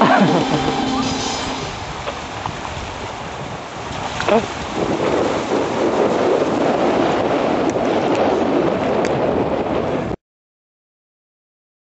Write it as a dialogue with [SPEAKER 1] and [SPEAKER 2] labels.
[SPEAKER 1] Ơ